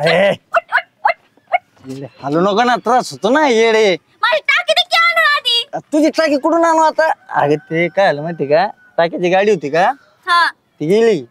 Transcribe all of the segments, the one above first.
ए. येडे, हलू नको ना त्रास होतो ना येडे. माझी टाकी ते क्या आणून आधी. तुझी टाकी कुठून आणू आता? अगं ते काय झालं माहिती का? टाकीची गाडी होती का? हा. ती गेली.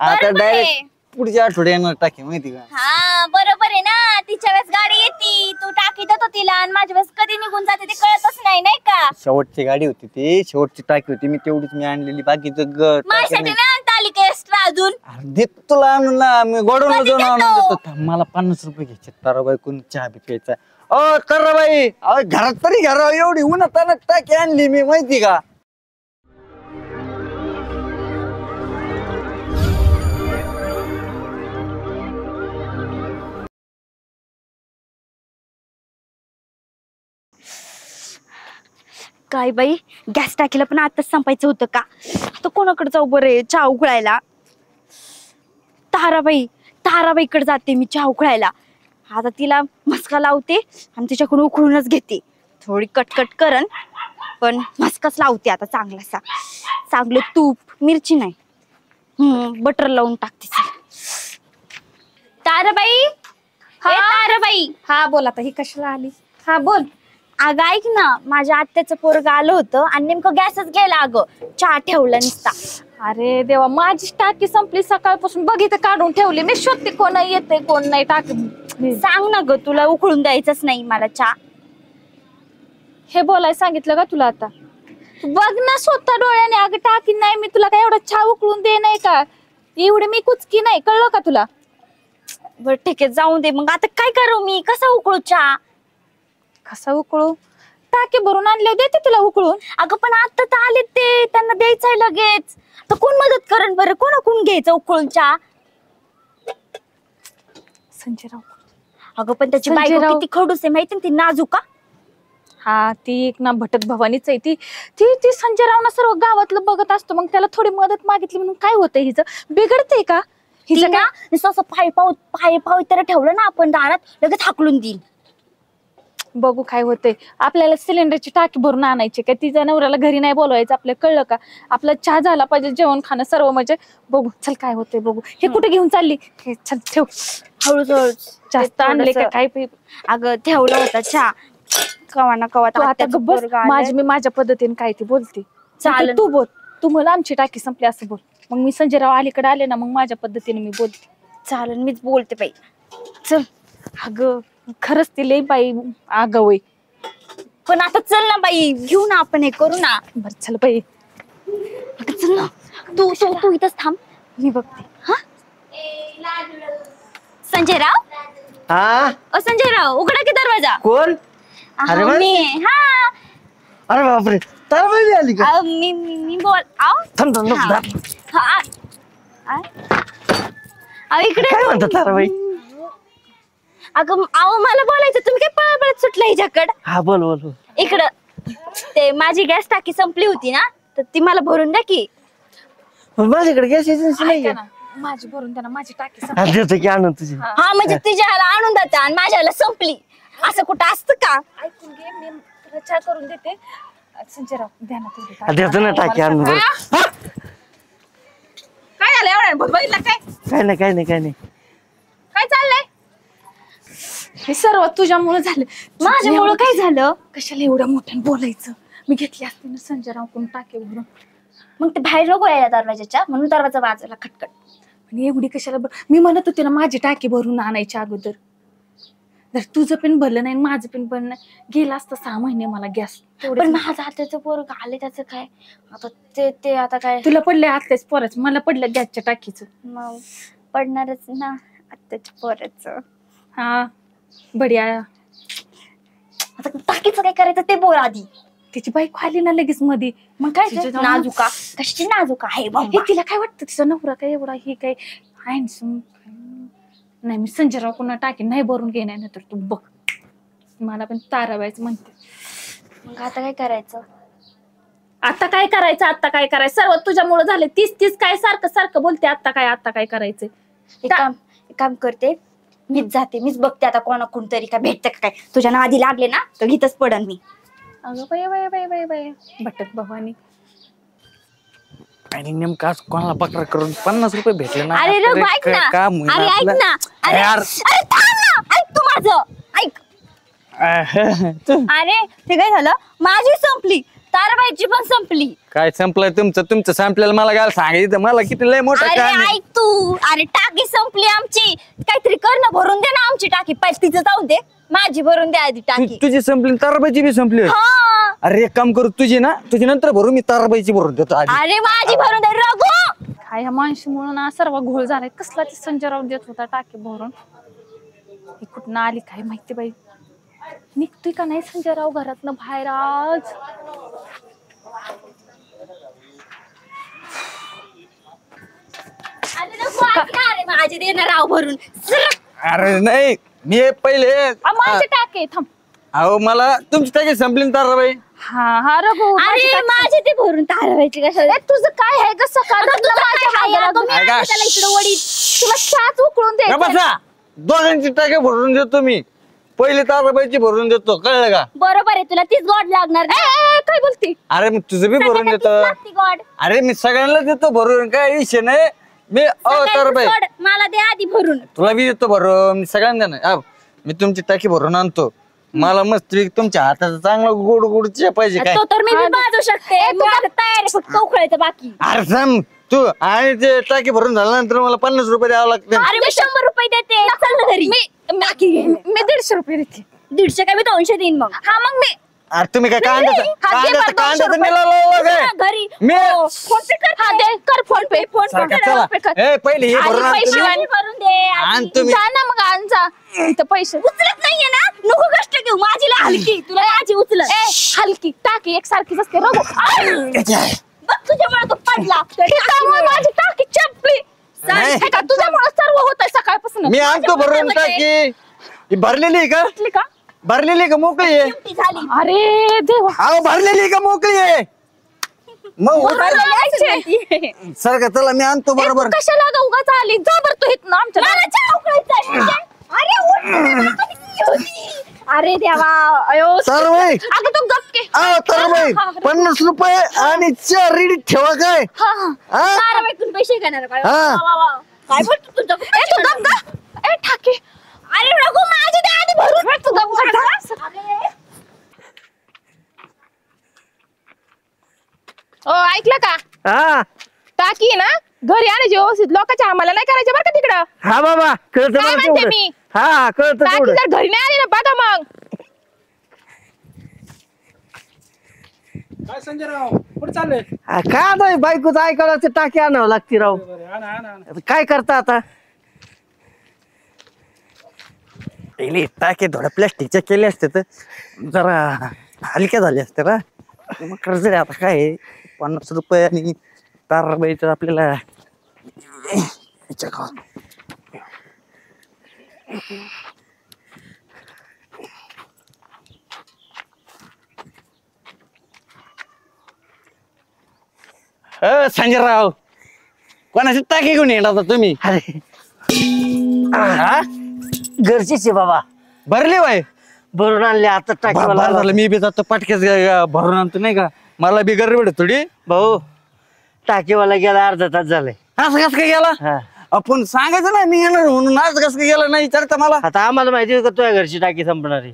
आता बरोबर आहे. डायरेक्ट पुढच्या आठवड्या येणार टाकी माहिती का? हा बरोबर आहे ना. तिच्या वेळेस गाडी येते. तू टाकी देतो तिला आणि माझ्या वेळेस कधी निघून जाते ते कळतच नाही नाही का? शेवटची गाडी होती ती. शेवटची टाकी होती. मी तेवढीच मी आणलेली. बाकीचं ग- टाकी माझ्यासाठी नाही. नाही आणता आली का एक्स्ट्रा अजून? अरे देतो तुला आणून ना मी गोडून कधी जाऊन आणून देतो? देतो थांब, मला पन्नास रुपये घ्यायचे ताराबाई कोणी चहा बी प्यायचा? अ ताराबाई अहो, घरात तरी घरा एवढी उन्हात आणत टाकी आणली मी माहिती का? काय बाई? गॅस टाकीला पण आताच संपायचं होतं का? आता कोणाकडे जाऊ बरे चहा उकळायला? ताराबाई ताराबाईकडे जाते मी चहा उकळायला. आता तिला मस्का लावते आणि तिच्याकडून उकळूनच घेते. थोडी कटकट करन पण मस्काच लावते आता चांगलासा. चांगलं तूप मिरची नाही. हम्म बटर लावून टाकते. ताराबाई? ए, ताराबाई! हा बोल आता ही कशाला आली? हा बोल. अगं ऐक ना माझ्या आत्याचं पोरग आलं होतं आणि नेमकं गॅसच गेला अगं. चहा ठेवला नुसता. अरे देवा माझी टाकी संपली सकाळपासून. बघितलं काढून ठेवली. मी शोधते कोण येते कोण नाही टाकी. सांग ना ग तुला उकळून द्यायचंच नाही मला चहा. हे बोलाय सांगितलं का तुला आता? बघ ना स्वतः डोळ्याने. अगं टाकी नाही मी तुला काय एवढा चहा उकळून दे नाही का? एवढी मी कुचकी नाही. कळलं का तुला? बरं ठीक आहे जाऊन दे. मग आता काय करू मी? कसा उकळू चहा? कसा उकळू? टाकी भरून आणले देते तुला उकळून. अगं पण आता तर आले ते त्यांना द्यायचंय लगेच. तर कोण मदत करण बरं? कोणाकडून घ्यायचं उकळून चहा? संजयराव. अगं पण त्याची बायको. किती खडूस आहे माहिती ना ती नाजूका हा? ती एक ना भटक भवानीच आहे ती. ती ती संजय रावना सर्व गावातलं बघत असतो. मग त्याला थोडी मदत मागितली म्हणून काय होतंय हिचं? बिघडतंय का? हिचं ना काय? नुसतं असं पाय पाव पाय पाव तर ठेवलं ना आपण दारात लगेच हाकलून देईल. बघू काय होतंय. आपल्याला सिलेंडरची टाकी भरून आणायची काय तिच्या नवऱ्याला घरी नाही बोलवायचं. आपल्याला कळलं का? आपला चहा झाला पाहिजे जेवण खाणं सर्व म्हणजे बघू. चल काय होतंय बघू. हे कुठे घेऊन चालली? हे चल ठेव. हळूच हळूच जास्त आणले का काय पे- अगं ठेवलं होतं चहा. कवा ना कवा तू आता आत्याचं गप्प बस. पोरगं आलंय. माझी मी माझ्या पद्धतीने काय ती बोलते. चालेल. तू बोल. तू मला आमची टाकी संपली असं बोल. मग मी संजयराव अलीकडे आले ना मग माझ्या पद्धतीने मी बोलते. चालेल मीच बोलते बाई. चल. अगं खरंच ती लई बाई आगवय पण आता चल ना बाई घेऊ ना आपण हे करू ना. बर चल बाई. अगं चल ना. तू तू तू इथंच थांब. मी बघते. हा? संजय राव हा? ओ संजय राव उघडा की दरवाजा? कोण? अहो, अरे वा. मी. हा. अरे बापरे. ताराबाई बी आली का? अहो, मी मी मी बोल. थांब थांब हा. थांब. हा. आ- अहो इकडे. काय म्हणतात ताराबाई अगं अहो मला बोलायचं तुम्ही काय पळत पळत सुटलं हिच्याकड? हा बोल बोल बोल. इकडं. ते माझी गॅस टाकी संपली होती ना तर ती मला भरून द्या की. पण माझ्याकडे गॅस एजन्सी नाही ऐका ना, माझी भरून त्यांना माझी टाकी संपली. हा देतो की आणून तुझी. हा. म्हणजे तिच्याला आणून जाता आणि माझ्याला संपली. असं कुठं असतं का? ऐकून घे मी तुला चहा करून देते. संजयराव द्या ना तेवढी टाकी. देतो ना टाकी. आणून बरं. हा? काय झालं एवढ्या बघितलं काय? काय नाही काय नाही काय नाही. काय चाललंय? हे सर्व तुझ्यामुळे झालं. माझ्यामुळं काय झालं? कशाला एवढ्या मोठ्याने बोलायचं? मी घेतली असते ना संजयराव कोण टाके भरून मग ते बाहेर नको यायला दरवाजाच्या म्हणून दरवाजा वाजवला खटखट. आणि एवढी कशाला ब- मी म्हणत होते ना माझी टाकी भरून आणायच्या अगोदर. जर तुझं पण भरलं नाही आणि माझं पण भरलं नाही गेला असतं सहा महिने मला गॅस. पण माझं हाताचं पोरग आले त्याचं काय? आता ते ते आता काय? तुला पडलंय आत्याच पोराचं मला पडलं गॅसच्या टाकीचं. मग पडणारच ना आत्ताच्या पोराचं. हा. बढिया. आता टाकीचं काय करायचं ते बोल आधी. तिची बाईक आली ना लगेच मध्ये मग काय ते? तिच्या जाऊन- नाजुका कशाची नाजुका आहे हे बाबा. तिला काय वाटतं? तिचा नवरा काय एवढा हे काय? हँडसम नाही मी संजयराव कोणा टाकी नाही भरून घेणार नाही तर तू बघ. मला पण ताराबायचं म्हणते. मग आता काय करायचं? आता काय करायचं? आता काय करायचं? सर्व तुझ्यामुळे झाले. तीस तीस काय सारखं सारखं बोलते. आता काय आता काय करायचंय? एक काम एक काम करते. मीच जाते मीच बघते आता कोणा तरी काय भेटतं का काय. तुझ्या नादी लागले ना तर इथंच पडन मी. अगं बाय बाय बाय बाय बाय भटक भवानी आणि. नेमकं आज कोणाला बकरा करून पन्नास रुपये भेटले ना? अरे रघु ऐक ना. काम होईना अरे ऐक आपलं. ना. अरे यार. अरे थांब ना. ऐक तू माझं. ऐक. अरे ते काय झालं? माझी संपली. ताराबाईची पण संपली. काय संपलं तुमचं? तुमचं संपलेलं मला काय सांगायचं मला किती लय मोठं अरे काम आहे. ऐक तू. अरे टाकी संपली आमची. काहीतरी कर ना भरून दे ना आमची टाकी. पहिले तिचं जाऊ दे. माझी भरून दे आधी तु- टाकी. तुझी संपली ताराबाईची बी संपली हा. अरे एक काम करू तुझी ना तुझी नंतर भरू मी ताराबाईची भरून देतो आधी. अरे माझी भरून दे रघु! काय ह्या माणशीमुळे ना सर्व घोळ झालाय. कसला ते संजयराव देत होता टाके भरून? ही कुठं आली काय माहिती बाई? निघतोय का नाही संजयराव घरातनं बाहेर आज अरे रघु, ऐक ना, अरे माझी दे ना राव भरून. सरक. अरे नाही मी पहिले आ, माझे टाके थांब. अहो मला तुमची टाकी संपली ना ताराबाई. हा हा रघु माझे अरे टाके- माझी ते भरून ताराबाईची कशाला? ए, तुझं काय आहे ग सकाळ? तुझं काय आहे? आता मी ऐका. आणते त्याला इकडं वडीत. तुला चहाच उकळून का द्यायचं बसा. दोघांची टाकी भरून देतो मी. पहिले ताराबाईची भरून देतो कळलं का? बरोबर आहे तुला तीच गॉड लागणार. ए, ए, काय बोलती? अरे मी तुझं बी भरून देतो. गॉड? अरे मी सगळ्यांना देतो भरून काय विषय नाही. मी अ ताराबाई. मला दे आधी भरून. तुला बी देतो भरून मी सगळ्यांना देणार. आ, मी तुमची टाकी भरून आणतो. मला मस्त तुमच्या हाताचा चांगला गोड गोड चहा पाहिजे काय? तो तर मी बी बाजू शकते. तयार आहे फक्त उखळायचं बाकी. अरे थांब तू आणि ते टाकी भरून झाल्यानंतर मला पन्नास रुपये द्यावं लागते अरे मी शंभर रुपये देते. चल ना घरी. मी दीडशे रुपये देते. दीडशे काय? मी दोनशे देईन मग. हा मग मी अरे तुम्ही काय नाही, कांद्याचं नाही. हा, दे कांद्याचं बरं, दोनशे रुपये. चल ना घरी. मी हो, फोन पे कर हा दे कर फोन पे फोन सारखा पे चला. फोन पे कर. ए पहिले हे आधी भरून आणतो पैसे. आधी भरून दे आधी. आण तुम्ही. जा ना मग आण जा इथं पैसे उचलत नाहीये ना? नको कष्ट घेऊ माझी लय हलकी. तुला माझी उचलत ए हलकी. टाकी एक सारखीच असते रघु! बघ तुझ्यामुळे तो पडला. त्यामुळे माझी टाकी चपली? नाही. हे का? तुझ्यामुळे सर्व होत आहे सकाळपासून. मी आणतो भरून टाकी. ही भरलेली आहे का? उठली का? भरलेली आहे का मोकळी आहे? झाली. अरे देवा. अहो भरलेली आहे का मोकळी आहे? मग उठ. भरलेली सारखं चला मी आणतो बरोबर. कशाला ग उगाच आली? जा बर तू आमच्या. म्हणजे? अरे उठ. अरे देवा अयो. तरबाई अगं तू गप्प के. अहो तरबाई हा, हा. पन्नास रुपये आणि चहा रेडी ठेवा काय? हा हा. हा? पैसे घेणार काय हा. वा, वा, वा. काय बोलतो ए तू गप ग ए ठाके. अरे रघु माझी दे आधी भरून तू गप ग जा. अरे. ओ ऐकलं का? हा. टाकी आहे ना घरी आणायची व्यवस्थित. लोकांच्या आम्हाला नाही करायचं बरं का तिकडं? हा बाबा कळत काय म्हणते मी? हा कळत टाकी जर घरी नाही आली ना बघा मग. काय संजयराव कुठे चाललंय काय आता बायकोचं ऐकायला ते टाकी आणावं लागते राव. आणा आणा आणा. आता काय करता आता? पहिले टाके थोड्या प्लॅस्टिकच्या केले असते तर जरा हलक्या झाले असते ना मग कर्ज आता काय पन्नास रुपये आणि ताराबाईचं आपल्याला. अ, संजयराव कोणाची टाकी घेऊन येणार तुम्ही अरे हा? गरजेचे बाबा. भरली बाय भरून आणले आता टाकी झालं मी बी जातो पाटक्याच भरून आणतो नाही का? मला बी गरबड आहे थोडी. भाऊ टाकीवाला गेला अर्धा तास झालाय असं कसं काय गेला? हा. आपण सांगायचं ना मी येणार म्हणून आज कसं काय गेला नाही विचारता मला. आता आम्हाला माहिती आहे का तुझ्या घरची टाकी संपणार? आहे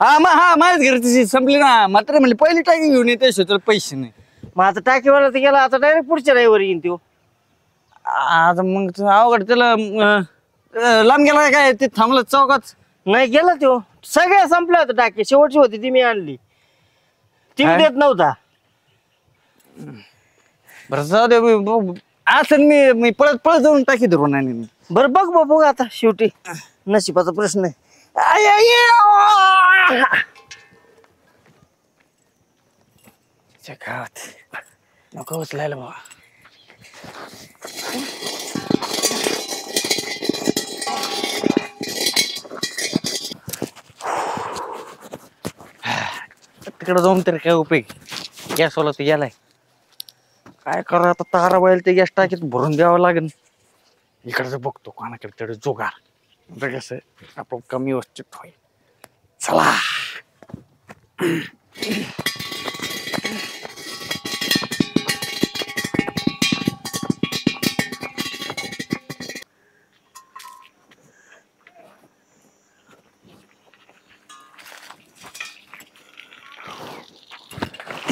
हा मग हा माझ्याच घरची संपली ना मात्र म्हणले पहिली टाकी घेऊन येते शेतात पैसे नाही. मग आता टाकीवाला तर गेला आता डायरेक्ट पुढच्या रविवारी येईन तो आता मग अवघड त्याला अं, अं, लांब गेला काय? ते थांबलं चौकात नाही गेला तो. सगळ्या संपल्या होत्या टाकी. शेवटची होती ती मी आणली. ती काय? देत नव्हता. बरं जाऊ दे मी- ब- असं मी मी पळत पळत जाऊन टाकी धरून आणली मी. बरं बघ बघ बघ आता शेवटी. नशिबाचा प्रश्न आहे. आय, आय, आय, आ. च्या गावात नको उचलायला बाबा. तिकडे जाऊन तरी काय उपयोग? गॅस वाला गेलाय. काय करा आता? तारा बैल ते गॅस टाकीत भरून द्यावं लागेल. इकडचं बघतो कोणाकडे तेवढं जोगार. म्हणजे कसं आपण कमी व्यवस्थित होईल. चला.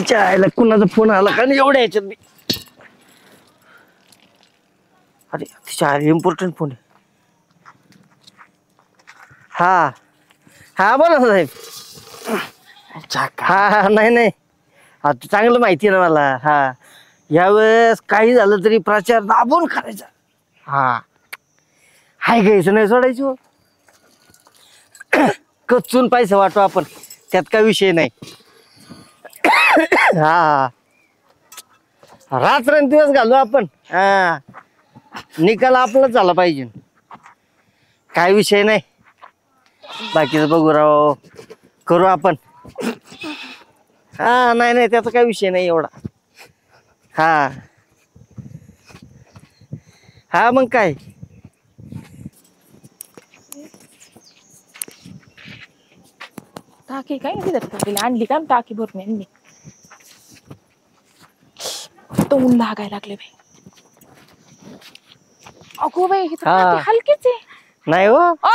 तिच्या आईला कुणाचा फोन आला का नाही एवढ्या ह्याच्यात मी. अरे तिच्या आईला इम्पॉर्टंट फोन आहे. हा. हा बोला ना साहेब हा हा नाही नाही. हा तू चांगलं माहिती आहे ना मला. हा. यावेळेस काही झालं तरी प्रचार दाबून करायचा. हा. हाय घ्यायचं नाही सोडायचं हो. कचून पैसे वाटू आपण. त्यात काय विषय नाही. हा. रात्र दिवस घालू आपण. हा. निकाल आपलाच झाला पाहिजे. काय विषय नाही. बाकीचं बघू राव. करू आपण. हा नाही नाही त्याचा काय विषय नाही एवढा. हा. हा मग काय? टाकी काय नाही आणली का? टाकी भरून आणली. तो ऊन लागायला लागले बाई. अगो बाई ही तर हा. टाकी हलकीच आहे. नाही हो. आ!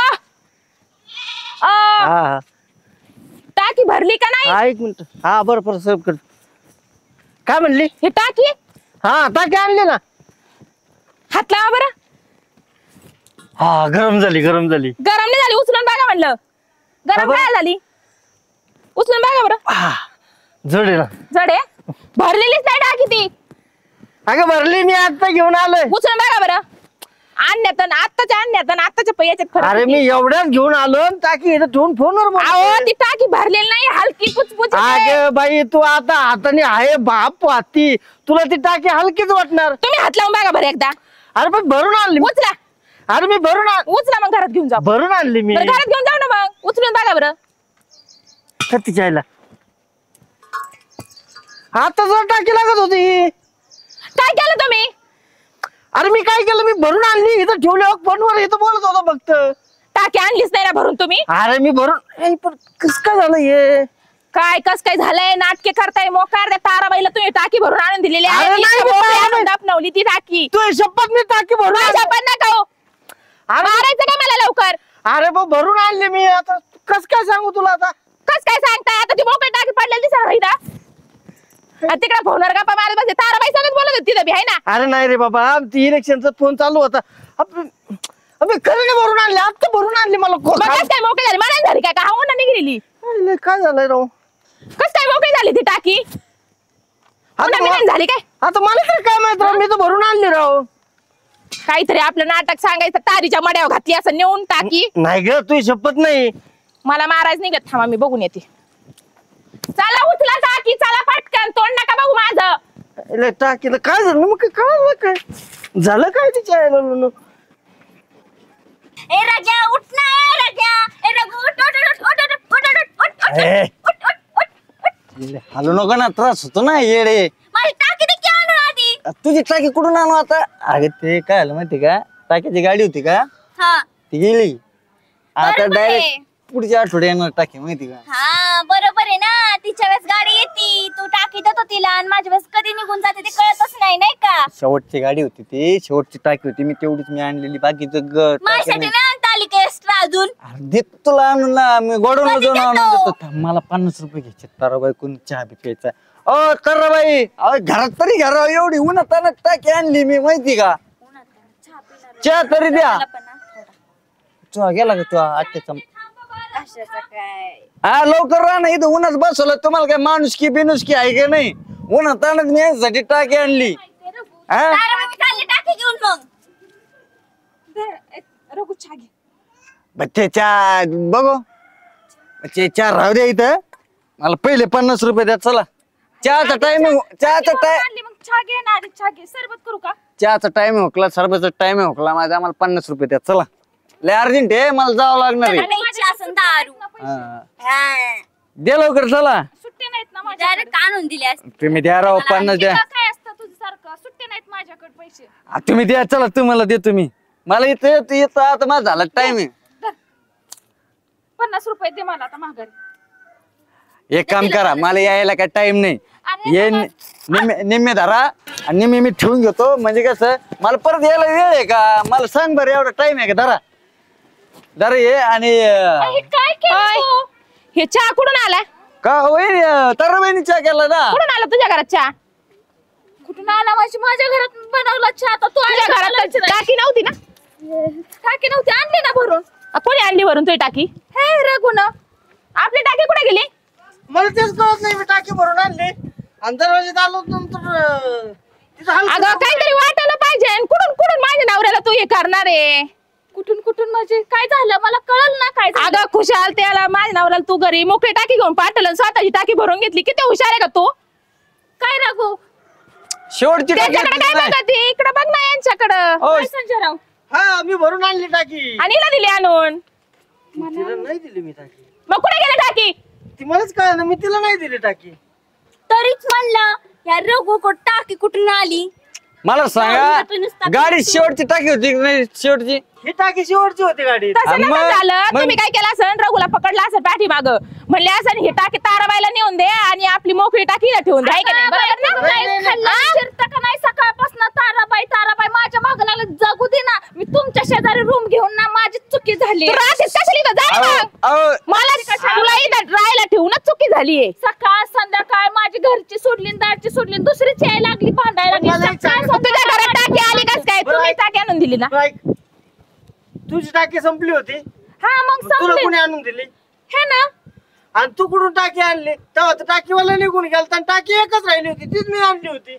आ! टाकी भरली का नाही? हा एक मिनिट. हा बरं बरं सर्व कर. काय म्हणली? ही टाकी? हा टाकी आणली ना. हात लावा बरं. हा गरम झाली गरम झाली. गरम नाही झाली उचलून बघा म्हणलं. गरम? काय झाली. उचलून बघा बरं. हा जड आहे ना. जड आहे? भरलेलीच नाही टाकी ती. अगं भरली मी आता घेऊन आलोय. उचलून बघा बरं. आणण्यात आणि आत्ताच्या आणण्यात आणि आत्ताच्या फरक अरे किती? मी एवढ्याच घेऊन आलो आणि टाकी इथं ठेवून फोनवर अहो बोलतोय. ती टाकी भरलेली नाही हलकी पुचपुच अगं बाई तू आता हाताने आहे बाप हाती. तुला ती टाकी हलकीच वाटणार. तुम्ही हात लावून बघा बरं एकदा. अरे पण भरून आणली मी. उचला. अरे मी भरून आण- उचला मग घरात घेऊन जा भरून आणली मी. बरं घरात घेऊन जाऊ ना मग. उचलून बघा बरं. तिच्या आईला. आता जर टाकी लागत होती. काय केलं तुम्ही? अरे मी काय केलं? मी भरून आणली. इथं ठेवल्यावर फोनवर इथं बोलत होतो फक्त. टाकी आणलीच नाही ना भरून तुम्ही? अरे मी भरून ए, पण कस काय झालं हे? काय कस काय झालंय? नाटके करताय मोकार त्या ताराबाईला तुम्ही टाकी भरून आणून दिलेली आहे. अरे नाही, इतकं मी मोकळी ताराबाई- आणून दापनवली ती टाकी. तू हे शपथ मी टाकी भरून माझ्या आणली. पण नका हो. अरे मारायचं का मला लवकर. अरे भाऊ भरून आणली मी. आता कस काय सांगू तुला आता? कस काय सांगताय? आता ती मोकळी टाकी पडलेली आणि तिकडे फोनवर गप्पा मारत बसते ताराबाई सगळं बोलत होती तिथं बी आहे ना? अरे नाही रे बाबा ती इलेक्शनचा फोन चालू होता. अबे खरं भरून आणली आता भरून आणली मला मग कस काय मोकळी झाली? मला झाली काय? का हा उन्हा निघलेली? काय काय झालंय राव? कस काय मोकळी झाली ती टाकी? आता उन्हा मला- बिन्हा झाली काय? आता मला तर काय माहीत राव मी तर भरून आणली राव. काहीतरी आपलं नाटक सांगायचं तारीच्या मड्यावर घातली असं नेऊन टाकी. नाही ग तू शपथ नाही. मला मारायच नाही थांबा मी बघून येते. टाकी चला पटकन तोंड नका बघू माझं इले टाकीला काय झालं मग काय कळलं काय झालं काय तिच्या आईला? ए राजा उठ ना ए राजा ए रघु उठ उठ उठ उठ उठ उठ उठ उठ उठ उठ ए, उठ उठ उठ इले हलू नको ना त्रास होतो ना येडे माझी टाकी तर क्या आणून आधी तुझी टाकी कुठून आणू आता अगं ते काय झालं माहिती का टाकीची गाडी होती का हा ती गेली आता बरोबर आहे. डायरेक्ट पुढच्या आठवड्या येणार टाकी माहिती का? हा बरोबर आहे ना. तिच्या वेळेस गाडी येते. तू टाकी देतो तिला आणि माझ्या वेळेस कधी निघून जाते ते कळतच नाही नाही का? शेवटची गाडी होती ती शेवटची टाकी होती. मी तेवढीच मी आणलेली बाकीचं ग टाकी माझ्यासाठी नाही. ना आणता आली एक्स्ट्रा अजून? अरे देतो तुला आणून ना. मी गोडवून कधी जाऊन आणून देतो? देतो थांब, मला पन्नास रुपये घ्यायचे ताराबाई कोणी चहा बी प्यायचा? ओ ताराबाई अहो, घरात तरी घरा एवढी उन्हात तानात टाकी आणली मी माहिती का? चहा तरी द्या. चहा गेला का तुझा आत्याचा कशाचं काय हा लवकर राहा ना इथं उन्हात बसवलं तुम्हाला काय माणुसकी बिनुसकी आहे का नाही? उन्हात ताणत मी यासाठी टाकी आणली. हा? अरे मग टाकी घेऊन मग रघु घे बघू राहू द्या इथं. मला पहिले पन्नास रुपये द्या चला. चहाचा टाइम चहाचा टाइम आणली मग घे ना आधी घे सरबत करू का चहाचा टाइम होकला सरबतचा टाइम होकला माझा. आम्हाला पन्नास रुपये द्या चला. लय अर्जंट आहे मला जावं लागणार आहे. असेल दारू. हा. द्या लवकर चला. सुट्टे नाहीत ना माझ्या डायरेक्ट आणून दिली असती. तुम्ही द्या राव पन्नास द्या. काय असतं तुझं सारखं सुट्टे नाहीत माझ्याकडे पैसे. आ, तुम्ही द्या चला तुम्हाला देतो मी मला इथं येतं येतं आता माझा झाला टाइम आहे. पन्नास रुपये दे मला आता माघारी. एक काम करा मला यायला काय टाइम नाही. अरे ये निम्मे निम्मे धरा आणि निम्मे मी ठेवून घेतो. म्हणजे कसं मला परत यायला वेळ आहे का? मला सांग बरं एवढा टाइम आहे का? धरा. धरा ये आणि अं, हे काय केलं. तू? हे चहा कुठून आलाय? का वहिनी ताराबाईनी चहा केला ना. कुठून आला तुझ्या घरात चहा? कुठून आला? माझी माझ्या घरात बनवला चहा. आता तू तुझ्या घरात तर टाकी नव्हती ना? टाकी नव्हती आणली ना भरून. अ, कोणी आणली वरून तुझी टाकी? हे रघुन. आपली टाकी कुठे गेली? मला तेच कळत नाही मी टाकी भरून आणले. आणि दरवाजात आलो नंतर अं, तिथं हलकं अगं काहीतरी वाटायला पाहिजे. आणि कुठून कुठून माझ्या नवऱ्याला तू हे करणार आहे? कुठून कुठून म्हणजे काय झालं? मला कळलं ना काय झालं. अगं खुशाल त्याला. माझ्या नवऱ्याला तू घरी मोकळी टाकी घेऊन पाठवलं स्वतःची टाकी भरून घेतली. किती हुशार आहे का तू? काय रघु? शेवटची टाकी त्यांच्याकडे काय नाही. बघा ती इकडे बघ ना यांच्याकडं. काय संजयराव? हा मी भरून आणली टाकी. आणि हिला दिली आणून. तिला नाही दिली मी टाकी. मग कुठे गेली टाकी? ती मलाच कळ ना मी तिला नाही दिली टाकी. तरीच म्हणलं या रघु को टाकी कुठून आली? मला सांगा गाडी शेवटची टाकी होती की नाही? शेवटची? ही टाकी शेवटची होती गाडी. तसं झालं मग- तुम्ही काय केलं असं रघुला पकडला असं पाठी माग म्हणले असं ही टाकी ताराबाईला नेऊन दे आणि आपली मोकळी टाकी इथं ठेवून दे. का नाही? बरोबर ना? नाही, सकाळपासून ताराबाई ताराबाई माझ्या माग लागले. जगू दे ना. मी तुमच्या शेजारी रूम घेऊन ना माझी चुकी झाली. तू राहतेस कशाला इथं? जा ना अहो, मग अहो, मला तुला इथं राहायला ठेवूनच चुकी झालीये सकाळ संध्याकाळ माझी घरची सोडली दारची सोडली आणि दुसरीच यायला लागली भांडायला लागली. मला एक सकाळ सांग. तुझ्या घरात टाकी आली कस काय? बरं, तुम्ही ऐक. टाकी आणून दिली ना? ऐक. तुझी टाकी संपली होती. हा मग तुला संपली. कोणी आणून दिली? हे ना. आणि तू कुठून टाकी आणली? तेव्हा तर टाकीवाला निघून गेला आणि टाकी एकच राहिली होती तीच मी आणली होती.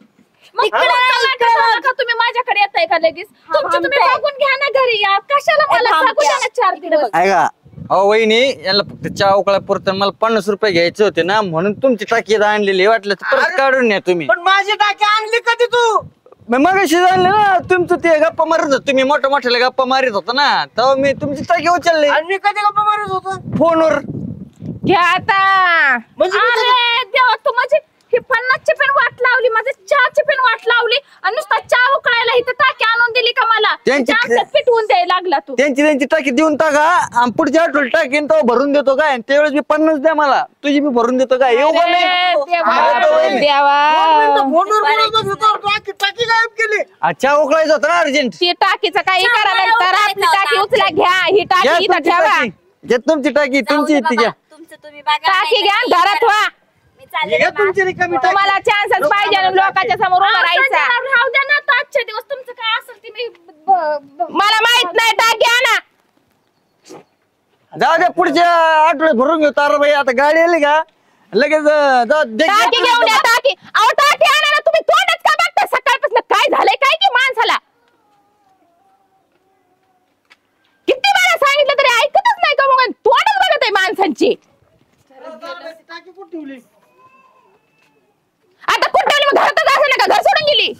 मग कळलं का झालं का तुम्ही माझ्याकडे येताय का लगेच? तुमची तुम्ही थांबते. बघून घ्या ना घरी या. कशाला मला थांबते. सांगू द्या ना चार दिवस? ऐका अहो वहिनी यांना फक्त चहा उकळा पुरतं मला पन्नास रुपये घ्यायचे होते ना म्हणून तुमची टाकी इथं आणलेली वाटलं तर परत. काढून न्या तुम्ही. पण माझी टाकी आणली कधी तू? मग आणले ना तुमचं ते गप्पा मारत होत तुम्ही मोठ्या मोठ्याला गप्पा मारित होता ना तेव्हा मी तुमची टाकी उचलली. आणि मी कधी गप्पा मारत होतो? फोनवर. घ्या आता. म्हणजे अरे देवा तू माझी ही पन्नासची पण वाट लावली माझी चहाची पण वाट लावली आणि नुसता चहा उकळायला इथं टाकी आणून दिली का मला? त्यांची- पिटवून द्यायला लागला तू. त्यांची त्यांची टाकी देऊन टाका. आणि पुढच्या आठवड्यात टाकीन तो भरून देतो काय? आणि त्यावेळेस मी पन्नास द्या मला. तुझी मी भरून देतो काय? येऊ का अरे. देवा फोनवर बोलत टाकी टाकी गायब केली. चहा उकळायचा होता ना अर्जंट? ती टाकीचं काही चहा करा मला नंतर आपली टाकी होता. उचला घ्या. ही घ्या टाकी इथं तुमची ठेवा. टाकी. घ्या तुमची टाकी तुमची घ्या. तुमचं तुम्ही बघा. टाकी नाही घ्या घरात व्हा मी चालले घ्या ना. तुमची रिकामी टाकी. तुम्हाला चान्सच पाहिजे लोकांच्या समोर उभं राहायचा. संजयराव, राहू द्या ना आता आजचे दिवस तुमचं काय असेल ते मी ब- ब- मला माहीत नाही टाकी आणा जाऊ द्या पुढच्या आठवड्यात भरून घेऊ ताराबाई आता गाडी आली का? लगेच अं, जाऊ दे- टाकी घेऊन या टाकी. अहो टाकी आणा ना. तुम्ही तोंडच का बघता सकाळपासून काय झालंय काय की माणसाला? किती वेळा सांगितलं तरी ऐकतच नाही का मग? तोंडच बघत आहे माणसांची. टाकी कुठे ठेवली? आता कुठे ठेवली? मग घरातच असेल ना का घर सोडून गेली.